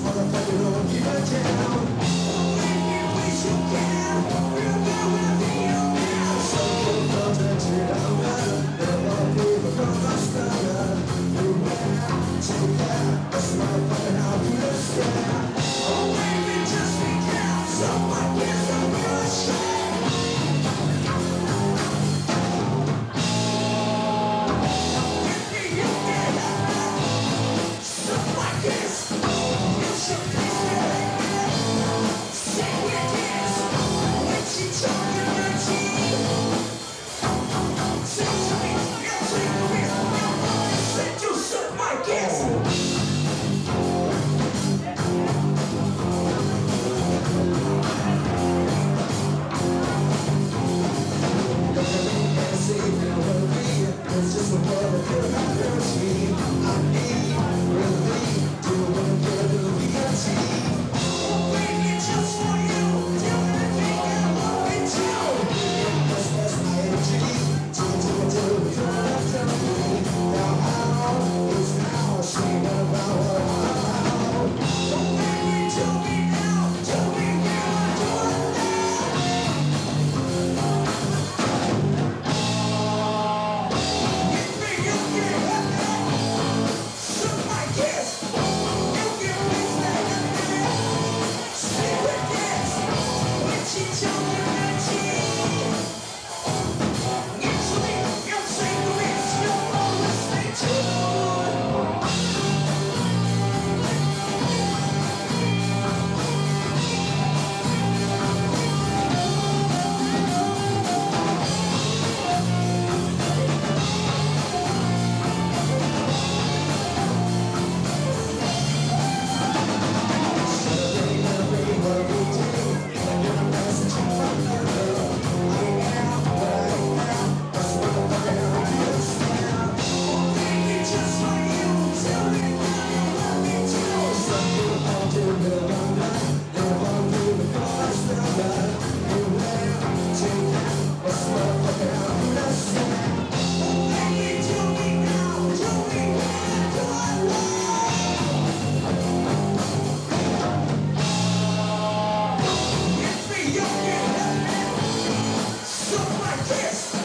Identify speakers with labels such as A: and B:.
A: motherfucker, don't give a damn Yes.